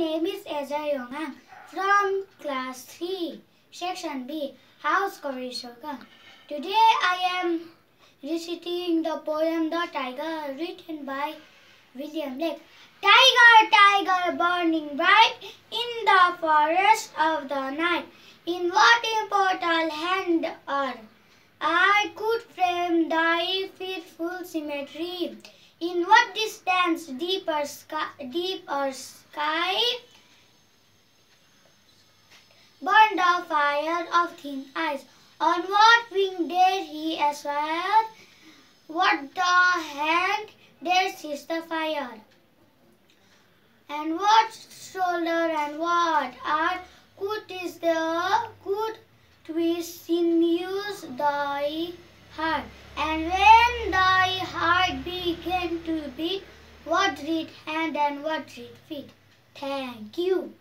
name is Ezer Yonghang ah. from class 3, section B, House Korishoka. Ah. Today I am reciting the poem The Tiger written by William Blake. Tiger, tiger, burning bright in the forest of the night. In what immortal hand or I could frame thy fearful symmetry. In what distance deeper sky, deeper sky burn the fire of thin eyes. On what wing dare he aspire? What the hand dare seize the fire? And what shoulder and what art could is the good twist sinews thy heart? And when thy heart began to beat, what did hand and what did feet? Thank you.